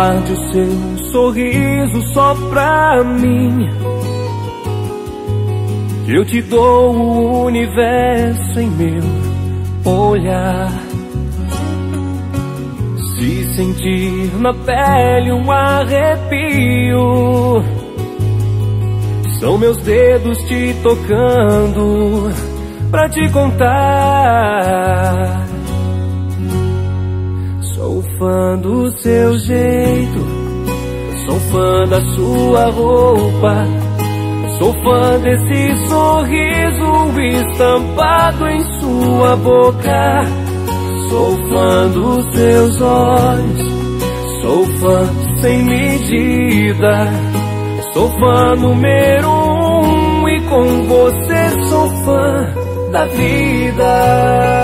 Guarde o seu sorriso só pra mim. Eu te dou o universo em meu olhar. Se sentir na pele um arrepio, são meus dedos te tocando pra te contar. Fã do seu jeito, sou fã da sua roupa. Sou fã desse sorriso estampado em sua boca. Sou fã dos seus olhos, sou fã sem medida. Sou fã número um e com você sou fã da vida.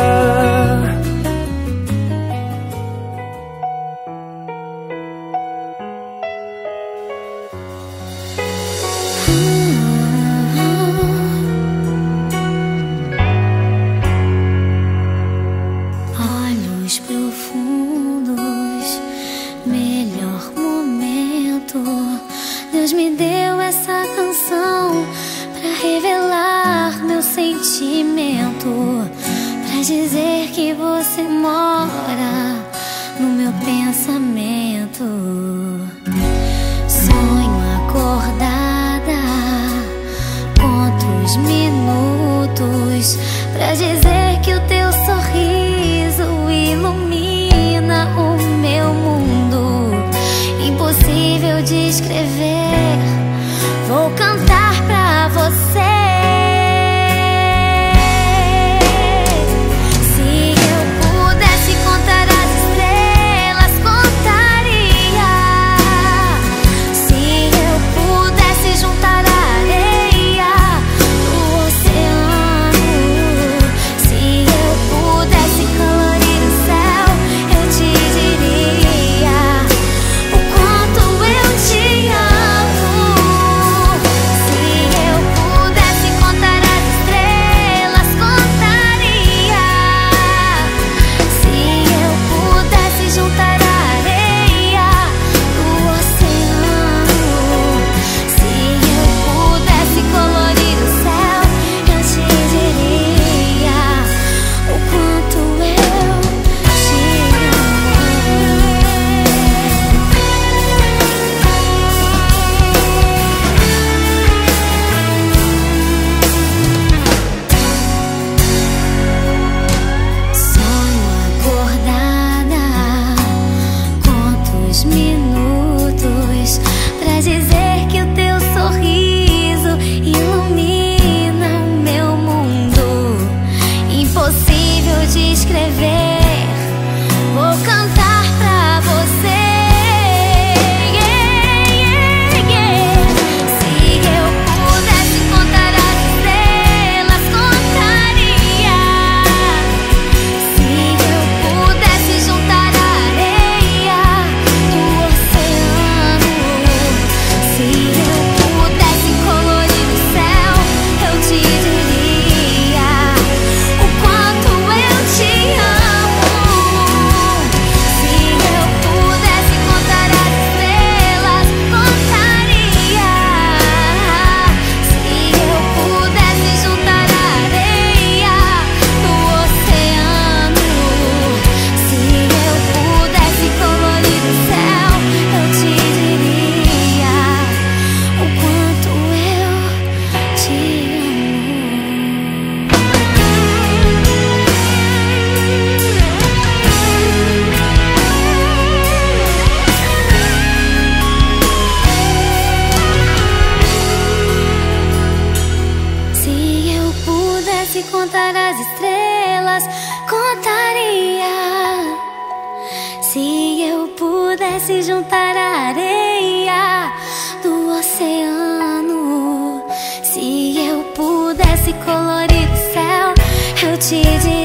mich. Se pudesse contar as estrelas, contaria. Se eu pudesse juntar a areia do oceano, se eu pudesse colorir o céu, eu te diria.